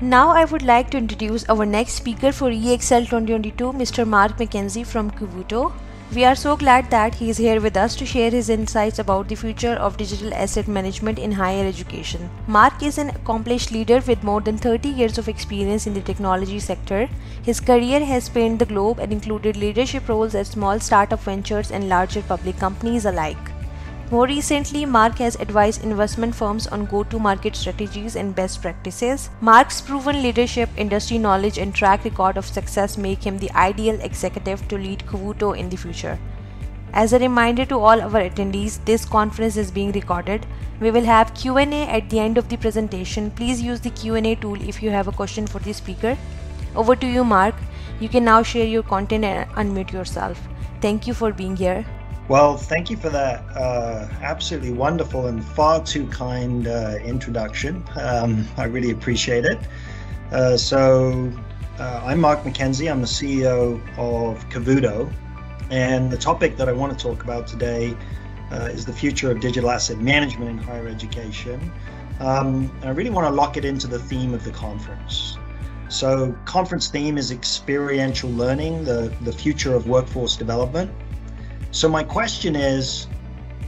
Now I would like to introduce our next speaker for eXL 2022, Mr. Mark McKenzie from Kivuto. We are so glad that he is here with us to share his insights about the future of digital asset management in higher education. Mark is an accomplished leader with more than 30 years of experience in the technology sector. His career has spanned the globe and included leadership roles at small startup ventures and larger public companies alike. More recently, Mark has advised investment firms on go to market strategies and best practices. Mark's proven leadership, industry knowledge, and track record of success make him the ideal executive to lead Kivuto in the future. As a reminder to all our attendees, this conference is being recorded. We will have Q&A at the end of the presentation. Please use the Q&A tool if you have a question for the speaker. Over to you, Mark. You can now share your content and unmute yourself. Thank you for being here. Well, thank you for that uh, absolutely wonderful and far too kind uh, introduction. Um, I really appreciate it. Uh, so, uh, I'm Mark McKenzie. I'm the CEO of Kivuto. And the topic that I want to talk about today uh, is the future of digital asset management in higher education. Um, I really want to lock it into the theme of the conference. So, conference theme is experiential learning, the, the future of workforce development. So, my question is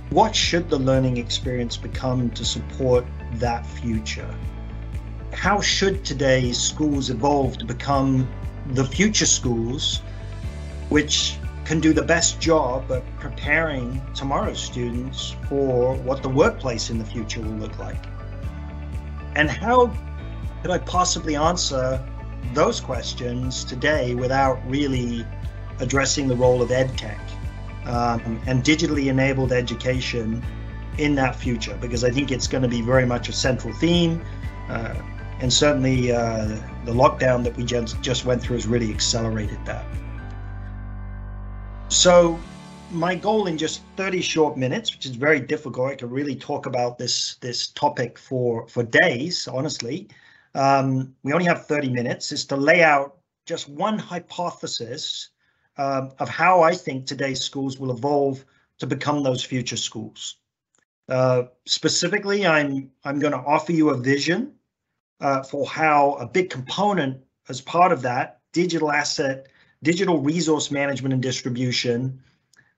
what should the learning experience become to support that future? How should today's schools evolve to become the future schools, which can do the best job at preparing tomorrow's students for what the workplace in the future will look like? And how could I possibly answer those questions today without really addressing the role of EdTech? Um, and digitally enabled education in that future because I think it's going to be very much a central theme. Uh, and certainly uh, the lockdown that we just, just went through has really accelerated that. So, my goal in just 30 short minutes, which is very difficult, I could really talk about this this topic for for days. Honestly, um, we only have 30 minutes. Is to lay out just one hypothesis um, of how I think today's schools will evolve to become those future schools. Uh, specifically, I'm I'm going to offer you a vision uh, for how a big component as part of that digital asset, digital resource management and distribution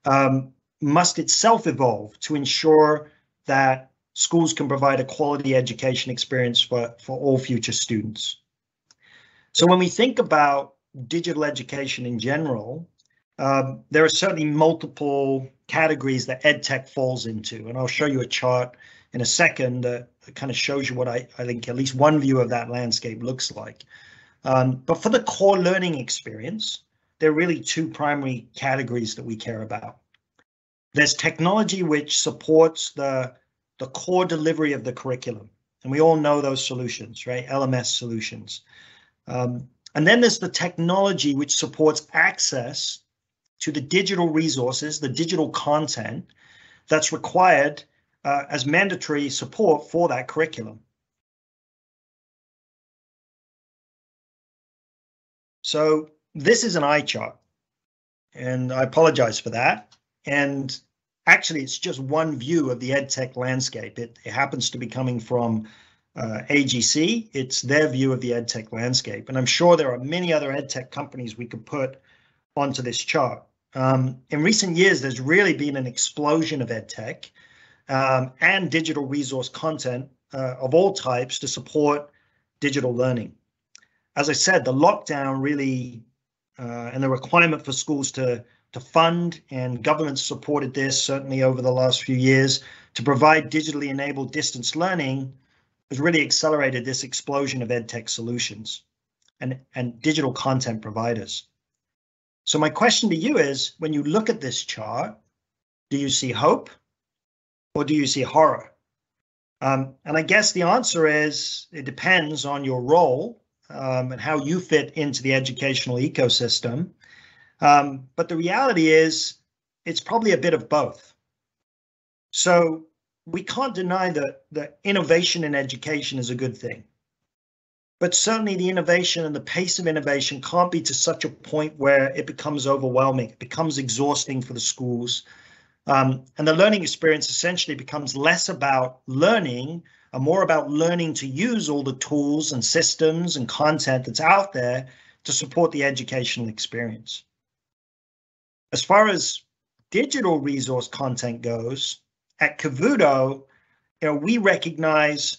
um, must itself evolve to ensure that schools can provide a quality education experience for, for all future students. So when we think about digital education in general, um, there are certainly multiple categories that EdTech falls into, and I'll show you a chart in a second that kind of shows you what I, I think at least one view of that landscape looks like. Um, but for the core learning experience, there are really two primary categories that we care about. There's technology which supports the, the core delivery of the curriculum, and we all know those solutions, right? LMS solutions. Um, and then there's the technology which supports access to the digital resources, the digital content that's required uh, as mandatory support for that curriculum. So this is an eye chart, and I apologize for that. And actually, it's just one view of the EdTech landscape. It, it happens to be coming from uh, AGC. It's their view of the EdTech landscape. And I'm sure there are many other EdTech companies we could put onto this chart. Um, in recent years, there's really been an explosion of edtech um, and digital resource content uh, of all types to support digital learning. As I said, the lockdown really uh, and the requirement for schools to to fund and governments supported this certainly over the last few years to provide digitally enabled distance learning has really accelerated this explosion of edtech solutions and, and digital content providers. So my question to you is, when you look at this chart, do you see hope or do you see horror? Um, and I guess the answer is it depends on your role um, and how you fit into the educational ecosystem. Um, but the reality is it's probably a bit of both. So we can't deny that the innovation in education is a good thing but certainly the innovation and the pace of innovation can't be to such a point where it becomes overwhelming, it becomes exhausting for the schools. Um, and the learning experience essentially becomes less about learning and more about learning to use all the tools and systems and content that's out there to support the educational experience. As far as digital resource content goes, at Kivuto, you know, we recognize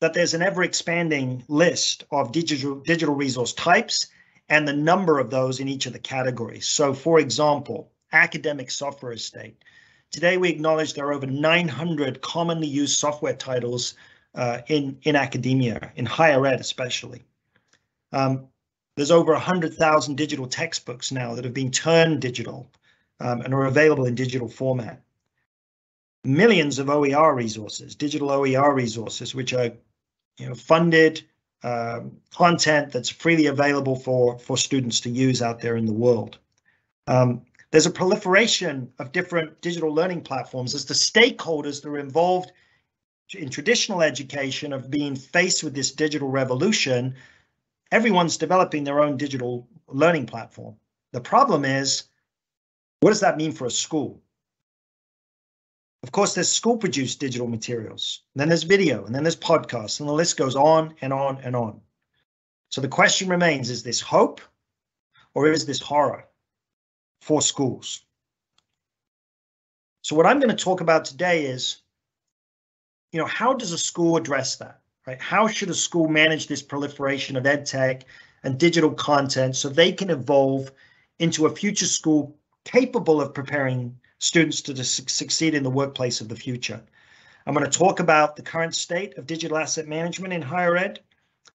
that there's an ever expanding list of digital digital resource types and the number of those in each of the categories. So for example, academic software estate. Today, we acknowledge there are over 900 commonly used software titles uh, in, in academia, in higher ed especially. Um, there's over 100,000 digital textbooks now that have been turned digital um, and are available in digital format. Millions of OER resources, digital OER resources, which are you know, funded um, content that's freely available for, for students to use out there in the world. Um, there's a proliferation of different digital learning platforms as the stakeholders that are involved in traditional education of being faced with this digital revolution. Everyone's developing their own digital learning platform. The problem is, what does that mean for a school? Of course, there's school produced digital materials, then there's video, and then there's podcasts, and the list goes on and on and on. So the question remains is this hope or is this horror? for schools. So what I'm going to talk about today is, you know, how does a school address that, right? How should a school manage this proliferation of ed tech and digital content so they can evolve into a future school capable of preparing students to succeed in the workplace of the future? I'm going to talk about the current state of digital asset management in higher ed,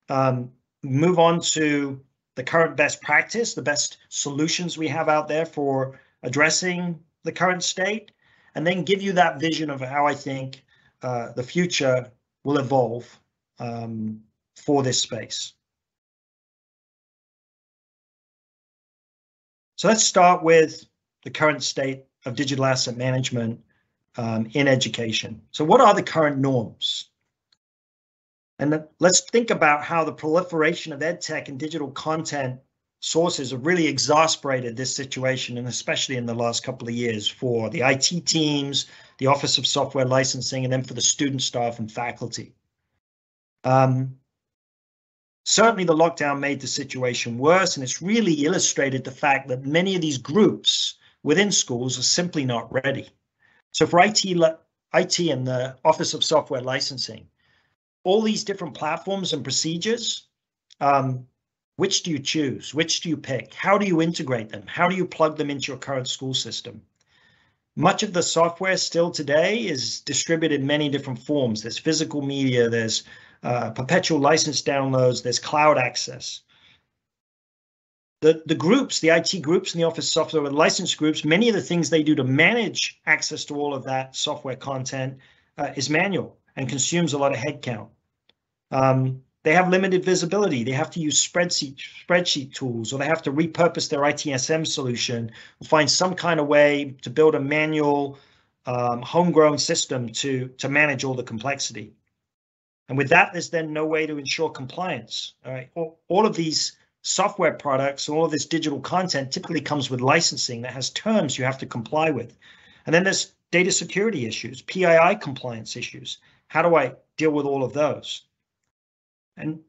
um, move on to the current best practice, the best solutions we have out there for addressing the current state, and then give you that vision of how I think uh, the future will evolve um, for this space. So let's start with the current state of digital asset management um, in education. So what are the current norms? And let's think about how the proliferation of ed tech and digital content sources have really exasperated this situation, and especially in the last couple of years for the IT teams, the Office of Software Licensing, and then for the student staff and faculty. Um, certainly the lockdown made the situation worse, and it's really illustrated the fact that many of these groups within schools are simply not ready. So for IT, IT and the Office of Software Licensing, all these different platforms and procedures, um, which do you choose? Which do you pick? How do you integrate them? How do you plug them into your current school system? Much of the software still today is distributed in many different forms. There's physical media, there's uh, perpetual license downloads, there's cloud access. The, the groups, the IT groups and the Office software license groups, many of the things they do to manage access to all of that software content uh, is manual and consumes a lot of headcount. Um, they have limited visibility. They have to use spreadsheet spreadsheet tools, or they have to repurpose their ITSM solution, or find some kind of way to build a manual, um, homegrown system to to manage all the complexity. And with that, there's then no way to ensure compliance. All right, all, all of these software products, and all of this digital content typically comes with licensing that has terms you have to comply with. And then there's data security issues, PII compliance issues. How do I deal with all of those? And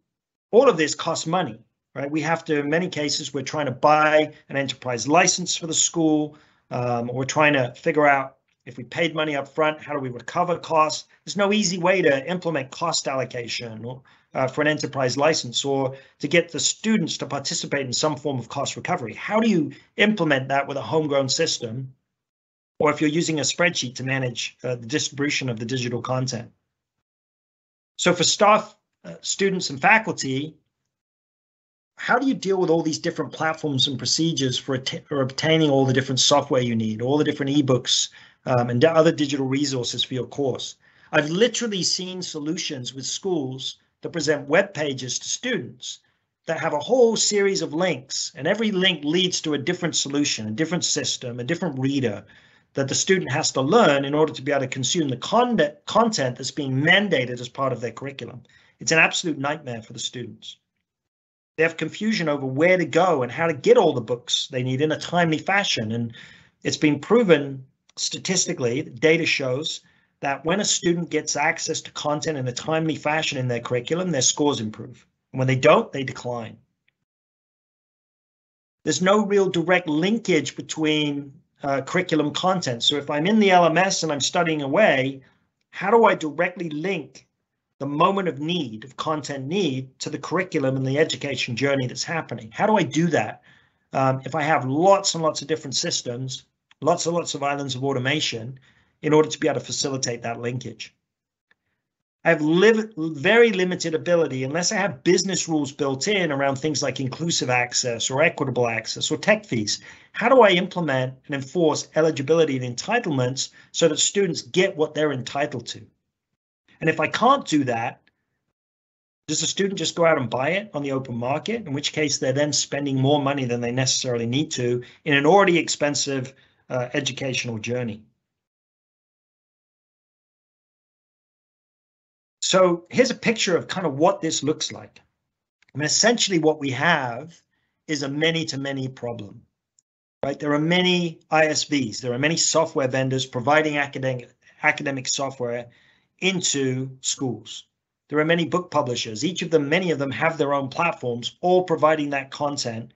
all of this costs money, right? We have to, in many cases, we're trying to buy an enterprise license for the school, um, or we're trying to figure out if we paid money up front, how do we recover costs? There's no easy way to implement cost allocation or, uh, for an enterprise license or to get the students to participate in some form of cost recovery. How do you implement that with a homegrown system? Or if you're using a spreadsheet to manage uh, the distribution of the digital content. So for staff, uh, students and faculty, how do you deal with all these different platforms and procedures for, for obtaining all the different software you need, all the different ebooks um, and other digital resources for your course? I've literally seen solutions with schools that present web pages to students that have a whole series of links and every link leads to a different solution, a different system, a different reader, that the student has to learn in order to be able to consume the content content that's being mandated as part of their curriculum. It's an absolute nightmare for the students. They have confusion over where to go and how to get all the books they need in a timely fashion. And it's been proven statistically, data shows that when a student gets access to content in a timely fashion in their curriculum, their scores improve. And when they don't, they decline. There's no real direct linkage between uh, curriculum content. So if I'm in the LMS and I'm studying away, how do I directly link the moment of need, of content need, to the curriculum and the education journey that's happening? How do I do that? Um, if I have lots and lots of different systems, lots and lots of islands of automation, in order to be able to facilitate that linkage. I have very limited ability unless I have business rules built in around things like inclusive access or equitable access or tech fees. How do I implement and enforce eligibility and entitlements so that students get what they're entitled to? And if I can't do that, does the student just go out and buy it on the open market? In which case they're then spending more money than they necessarily need to in an already expensive uh, educational journey. So here's a picture of kind of what this looks like. I mean, essentially what we have is a many-to-many problem, right? There are many ISVs, there are many software vendors providing academic, academic software into schools. There are many book publishers, each of them, many of them have their own platforms, all providing that content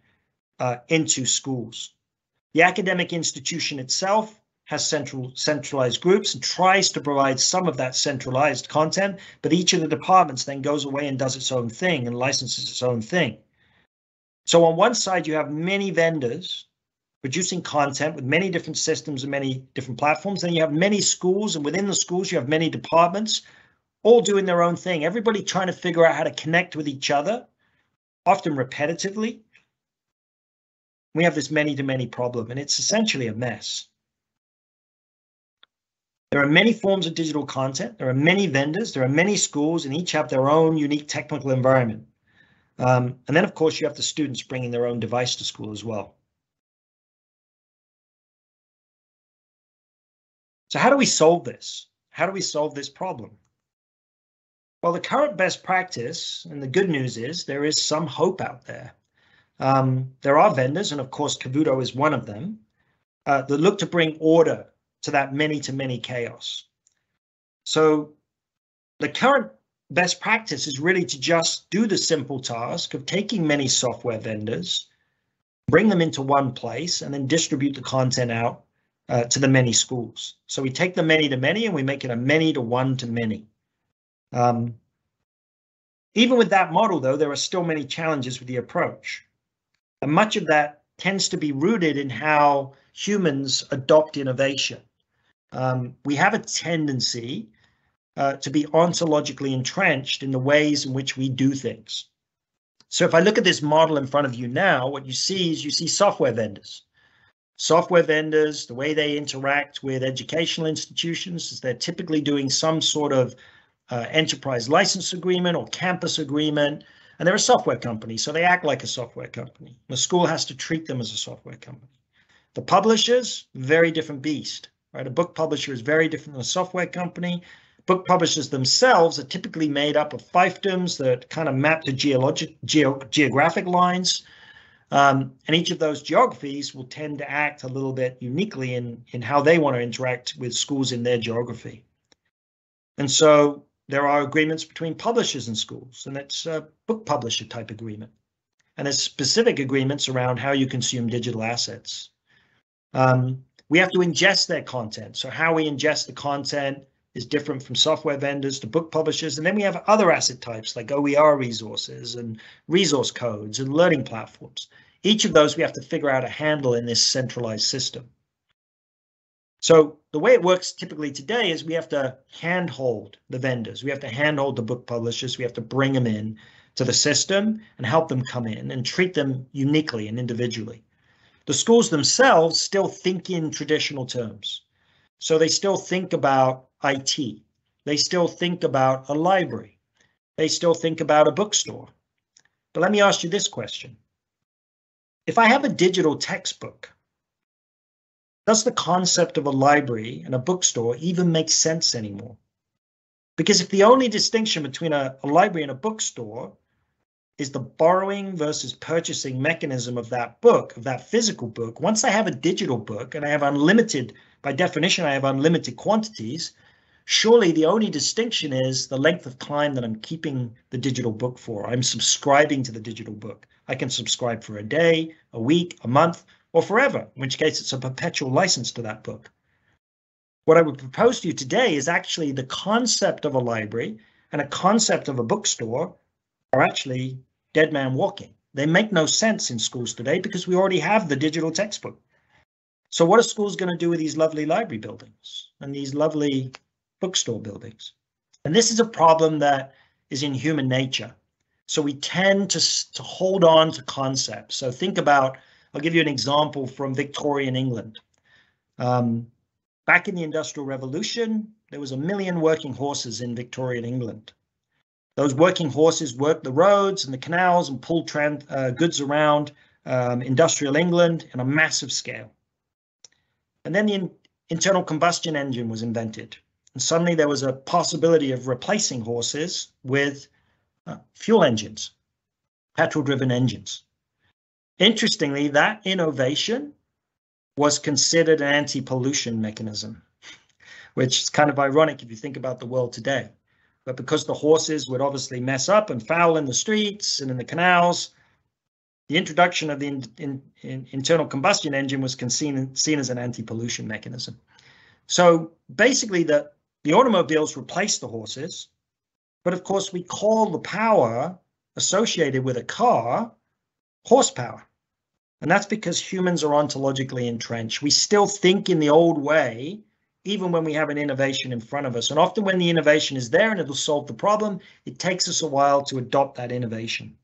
uh, into schools. The academic institution itself has central centralized groups and tries to provide some of that centralized content, but each of the departments then goes away and does its own thing and licenses its own thing. So on one side, you have many vendors producing content with many different systems and many different platforms. Then you have many schools, and within the schools, you have many departments all doing their own thing. Everybody trying to figure out how to connect with each other, often repetitively. We have this many to many problem, and it's essentially a mess. There are many forms of digital content. There are many vendors. There are many schools, and each have their own unique technical environment. Um, and then, of course, you have the students bringing their own device to school as well. So how do we solve this? How do we solve this problem? Well, the current best practice, and the good news is there is some hope out there. Um, there are vendors, and of course, Kivuto is one of them, uh, that look to bring order to that many to many chaos. So the current best practice is really to just do the simple task of taking many software vendors, bring them into one place, and then distribute the content out uh, to the many schools. So we take the many to many and we make it a many to one to many. Um, even with that model, though, there are still many challenges with the approach. And much of that tends to be rooted in how humans adopt innovation. Um, we have a tendency uh, to be ontologically entrenched in the ways in which we do things. So if I look at this model in front of you now, what you see is you see software vendors. Software vendors, the way they interact with educational institutions is they're typically doing some sort of uh, enterprise license agreement or campus agreement, and they're a software company, so they act like a software company. The school has to treat them as a software company. The publishers, very different beast right? A book publisher is very different than a software company. Book publishers themselves are typically made up of fiefdoms that kind of map to geologic, geo, geographic lines. Um, and each of those geographies will tend to act a little bit uniquely in, in how they want to interact with schools in their geography. And so there are agreements between publishers and schools, and it's a book publisher type agreement. And there's specific agreements around how you consume digital assets. Um, we have to ingest their content. So how we ingest the content is different from software vendors to book publishers. And then we have other asset types like OER resources and resource codes and learning platforms. Each of those we have to figure out a handle in this centralized system. So the way it works typically today is we have to handhold the vendors. We have to handhold the book publishers. We have to bring them in to the system and help them come in and treat them uniquely and individually. The schools themselves still think in traditional terms. So they still think about IT. They still think about a library. They still think about a bookstore. But let me ask you this question. If I have a digital textbook, does the concept of a library and a bookstore even make sense anymore? Because if the only distinction between a, a library and a bookstore is the borrowing versus purchasing mechanism of that book, of that physical book. Once I have a digital book and I have unlimited, by definition, I have unlimited quantities, Surely the only distinction is the length of time that I'm keeping the digital book for. I'm subscribing to the digital book. I can subscribe for a day, a week, a month, or forever, in which case it's a perpetual license to that book. What I would propose to you today is actually the concept of a library and a concept of a bookstore are actually dead man walking. They make no sense in schools today because we already have the digital textbook. So what are schools going to do with these lovely library buildings and these lovely bookstore buildings? And this is a problem that is in human nature. So we tend to, to hold on to concepts. So think about, I'll give you an example from Victorian England. Um, back in the Industrial Revolution, there was a million working horses in Victorian England. Those working horses worked the roads and the canals and pulled uh, goods around um, industrial England on a massive scale. And then the in internal combustion engine was invented. And suddenly there was a possibility of replacing horses with uh, fuel engines, petrol driven engines. Interestingly, that innovation was considered an anti pollution mechanism, which is kind of ironic if you think about the world today. But because the horses would obviously mess up and foul in the streets and in the canals, the introduction of the in, in, in internal combustion engine was seen, seen as an anti-pollution mechanism. So basically, the, the automobiles replaced the horses, but of course, we call the power associated with a car horsepower. And that's because humans are ontologically entrenched. We still think in the old way even when we have an innovation in front of us. And often when the innovation is there and it'll solve the problem, it takes us a while to adopt that innovation.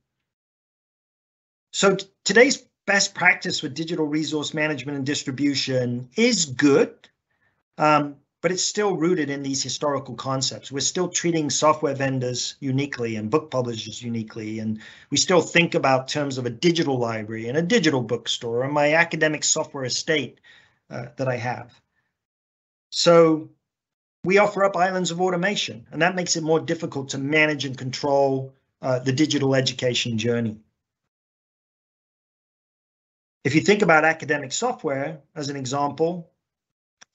So today's best practice with digital resource management and distribution is good, um, but it's still rooted in these historical concepts. We're still treating software vendors uniquely and book publishers uniquely, and we still think about terms of a digital library and a digital bookstore and my academic software estate uh, that I have. So we offer up islands of automation, and that makes it more difficult to manage and control uh, the digital education journey. If you think about academic software as an example,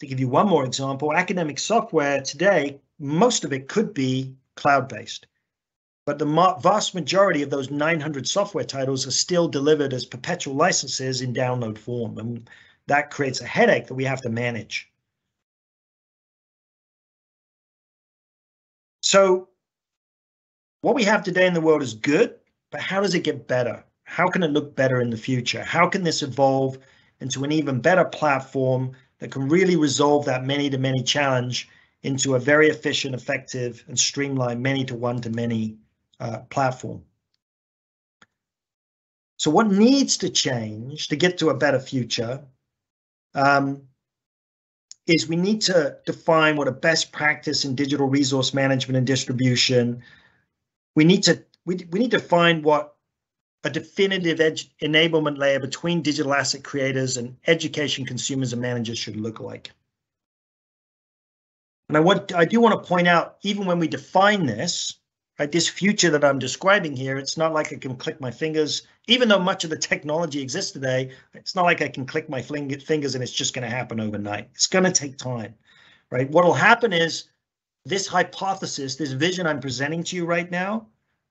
to give you one more example, academic software today, most of it could be cloud-based. But the vast majority of those 900 software titles are still delivered as perpetual licenses in download form. And that creates a headache that we have to manage. So what we have today in the world is good, but how does it get better? How can it look better in the future? How can this evolve into an even better platform that can really resolve that many to many challenge into a very efficient, effective, and streamlined many to one to many uh, platform? So what needs to change to get to a better future um, is we need to define what a best practice in digital resource management and distribution. We need to we, we need to find what a definitive edge enablement layer between digital asset creators and education consumers and managers should look like. And I want I do want to point out, even when we define this, right, this future that I'm describing here, it's not like I can click my fingers even though much of the technology exists today, it's not like I can click my fingers and it's just going to happen overnight. It's going to take time, right? What will happen is this hypothesis, this vision I'm presenting to you right now,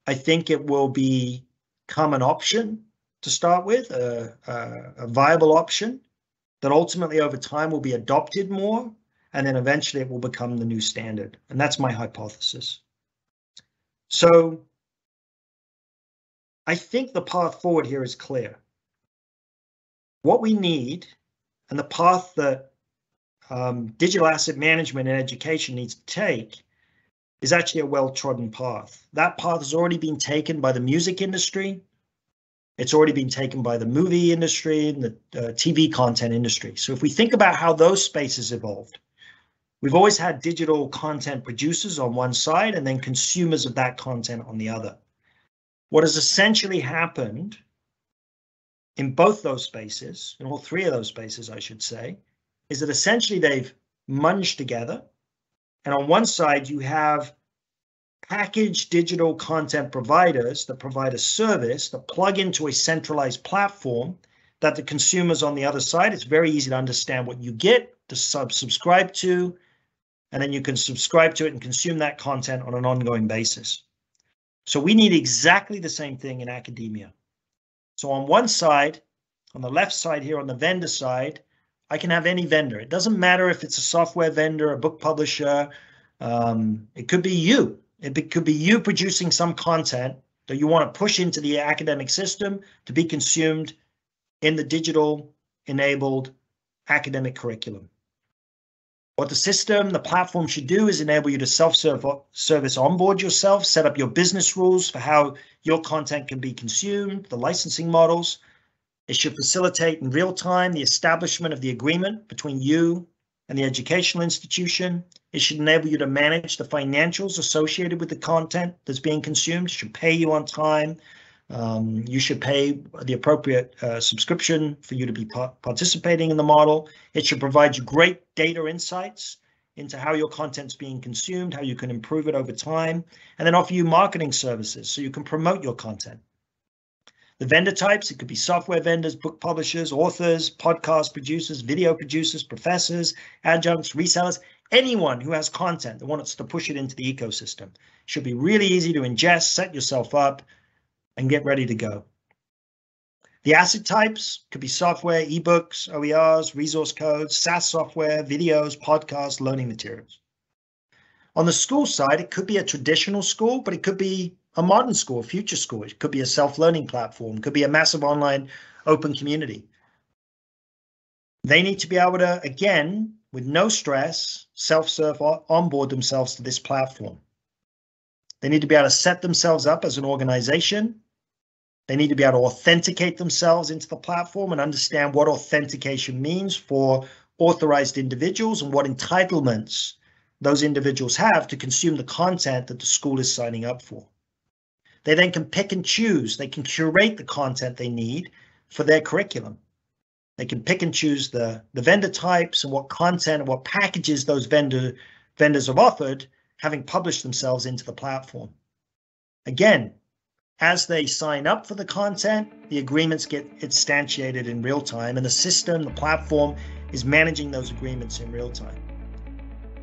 I think it will become an option to start with, a, a, a viable option that ultimately over time will be adopted more, and then eventually it will become the new standard. And that's my hypothesis. So I think the path forward here is clear. What we need and the path that um, digital asset management and education needs to take is actually a well-trodden path. That path has already been taken by the music industry. It's already been taken by the movie industry and the uh, TV content industry. So if we think about how those spaces evolved, we've always had digital content producers on one side and then consumers of that content on the other. What has essentially happened in both those spaces, in all three of those spaces, I should say, is that essentially they've munged together. And on one side, you have packaged digital content providers that provide a service that plug into a centralized platform that the consumers on the other side, it's very easy to understand what you get, to sub subscribe to, and then you can subscribe to it and consume that content on an ongoing basis. So we need exactly the same thing in academia. So on one side, on the left side here, on the vendor side, I can have any vendor. It doesn't matter if it's a software vendor, a book publisher. Um, it could be you. It could be you producing some content that you want to push into the academic system to be consumed in the digital enabled academic curriculum. What the system, the platform should do is enable you to self-service onboard yourself, set up your business rules for how your content can be consumed, the licensing models, it should facilitate in real time the establishment of the agreement between you and the educational institution. It should enable you to manage the financials associated with the content that's being consumed. It should pay you on time. Um, you should pay the appropriate uh, subscription for you to be participating in the model. It should provide you great data insights into how your content's being consumed, how you can improve it over time, and then offer you marketing services so you can promote your content. The vendor types, it could be software vendors, book publishers, authors, podcast producers, video producers, professors, adjuncts, resellers, anyone who has content that wants to push it into the ecosystem. Should be really easy to ingest, set yourself up, and get ready to go. The asset types could be software, ebooks, OERs, resource codes, SaaS software, videos, podcasts, learning materials. On the school side, it could be a traditional school, but it could be a modern school, a future school. It could be a self-learning platform, could be a massive online open community. They need to be able to, again, with no stress, self-serve onboard themselves to this platform. They need to be able to set themselves up as an organization. They need to be able to authenticate themselves into the platform and understand what authentication means for authorized individuals and what entitlements those individuals have to consume the content that the school is signing up for. They then can pick and choose. They can curate the content they need for their curriculum. They can pick and choose the, the vendor types and what content and what packages those vendor vendors have offered, having published themselves into the platform. Again, as they sign up for the content, the agreements get instantiated in real time, and the system, the platform, is managing those agreements in real time.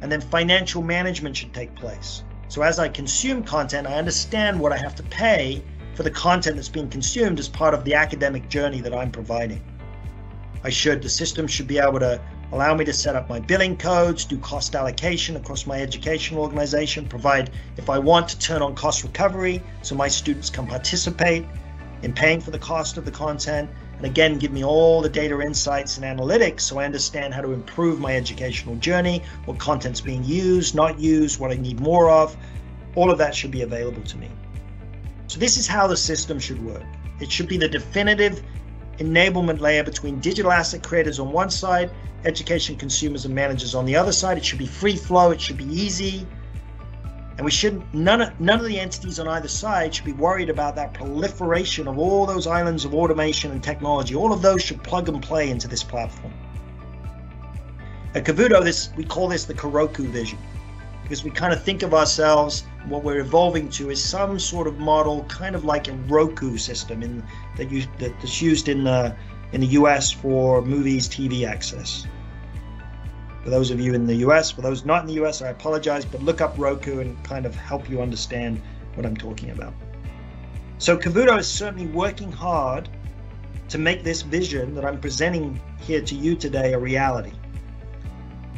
And then financial management should take place. So as I consume content, I understand what I have to pay for the content that's being consumed as part of the academic journey that I'm providing. I should, the system should be able to allow me to set up my billing codes, do cost allocation across my educational organization, provide, if I want to turn on cost recovery so my students can participate in paying for the cost of the content, and again, give me all the data insights and analytics so I understand how to improve my educational journey, what content's being used, not used, what I need more of. All of that should be available to me. So this is how the system should work. It should be the definitive enablement layer between digital asset creators on one side, education consumers and managers on the other side. It should be free flow, it should be easy, and we shouldn't, none of, none of the entities on either side should be worried about that proliferation of all those islands of automation and technology. All of those should plug and play into this platform. At Kivuto, this we call this the Karoku vision because we kind of think of ourselves, what we're evolving to is some sort of model, kind of like a Roku system in, that you, that's used in the, in the US for movies, TV access. For those of you in the US, for those not in the US, I apologize, but look up Roku and kind of help you understand what I'm talking about. So Kivuto is certainly working hard to make this vision that I'm presenting here to you today a reality.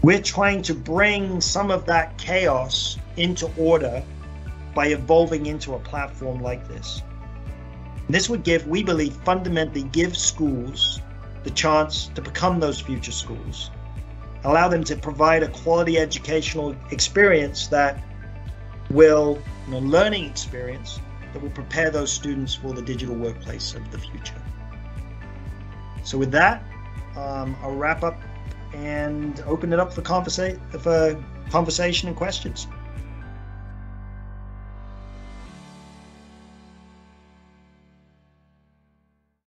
We're trying to bring some of that chaos into order by evolving into a platform like this. This would give, we believe, fundamentally give schools the chance to become those future schools allow them to provide a quality educational experience that will, you know, learning experience that will prepare those students for the digital workplace of the future. So with that, um, I'll wrap up and open it up for, conversa- for conversation and questions.